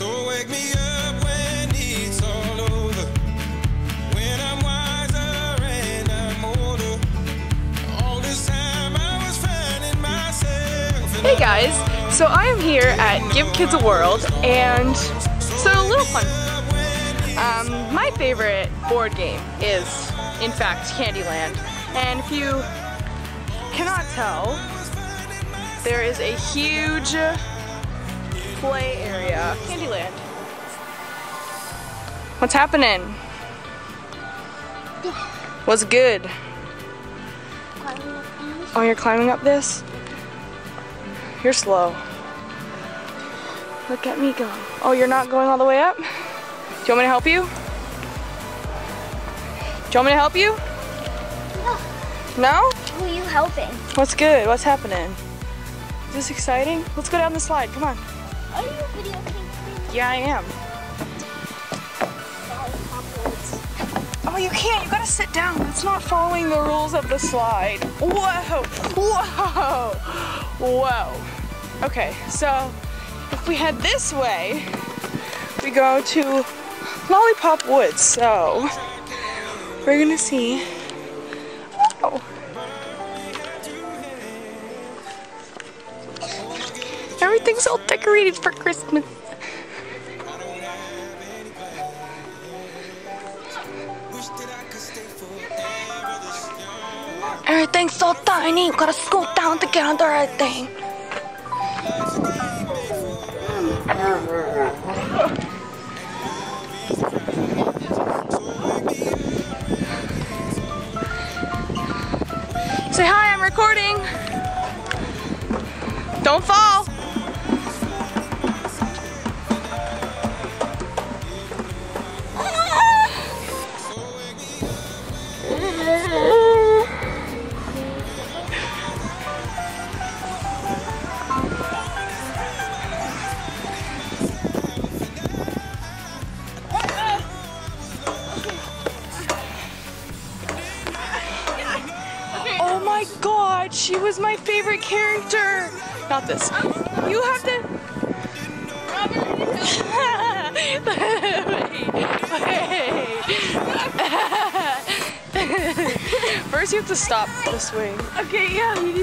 So I'm. Hey guys, so I am here at Give Kids the World and so a little fun. Um, my favorite board game is, in fact, Candyland. And if you cannot tell, there is a huge play area. Candyland. What's happening? What's good? Oh, you're climbing up this? You're slow. Look at me go. Oh, you're not going all the way up? Do you want me to help you? Do you want me to help you? No? Who are you helping? What's good? What's happening? Is this exciting? Let's go down the slide. Come on. Yeah, I am. Oh, you can't. You gotta sit down. That's not following the rules of the slide. Whoa. Whoa. Whoa. Okay, so if we head this way, we go to Lollipop Woods. So we're gonna see. Oh. Everything's all decorated for Christmas. Everything's so tiny, you gotta scoot down to get under everything. Say hi, I'm recording. Don't fall. My god, she was my favorite character. Not this. You have to. First, you have to stop the swing. Okay, yeah.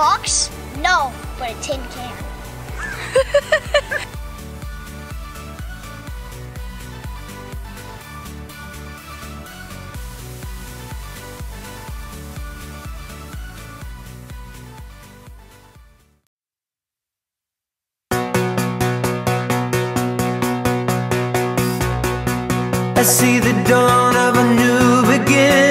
Matchbox? No, but a tin can. I see the dawn of a new beginning.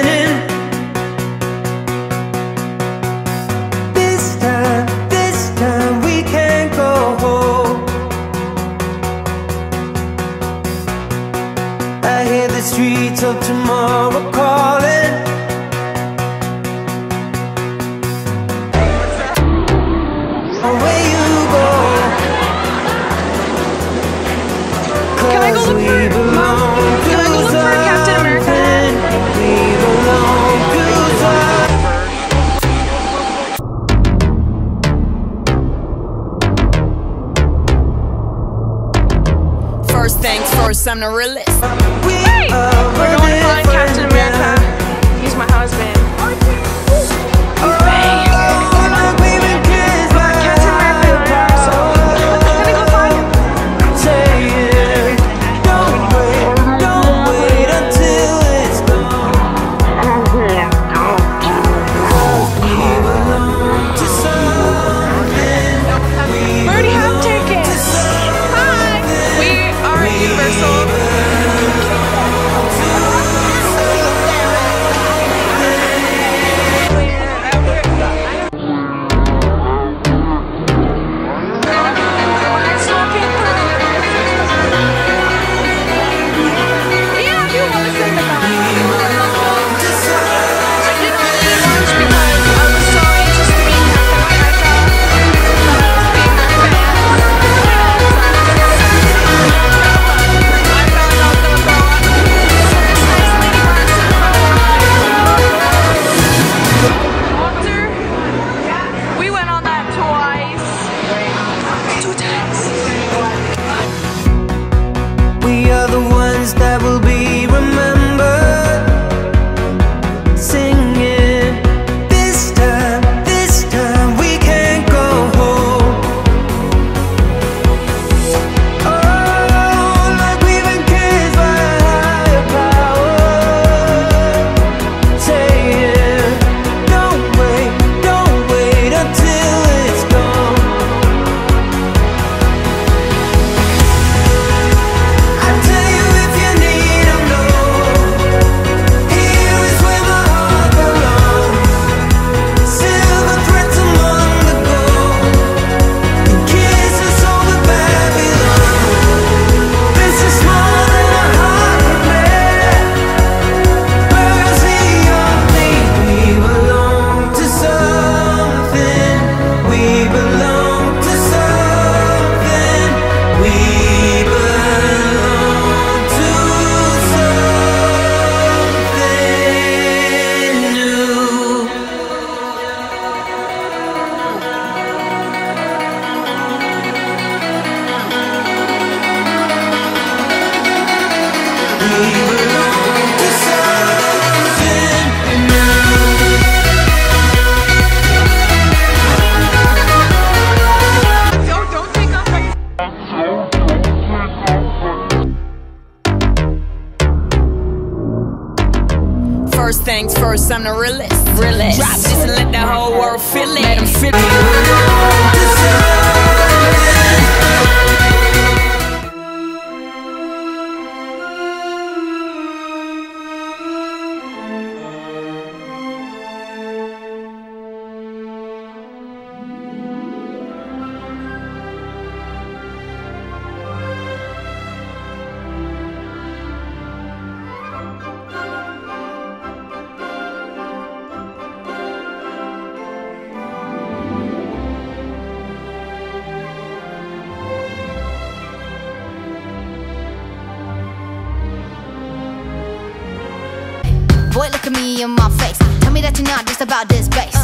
First, I'm the realest. We Hey! are We're going to find Captain America. He's my husband. First first, I'm the realest. realest. Drop this and let the whole world feel it. Let them feel it. Boy, look at me in my face. Tell me that you're not just about this bass.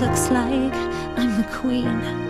Looks like I'm the queen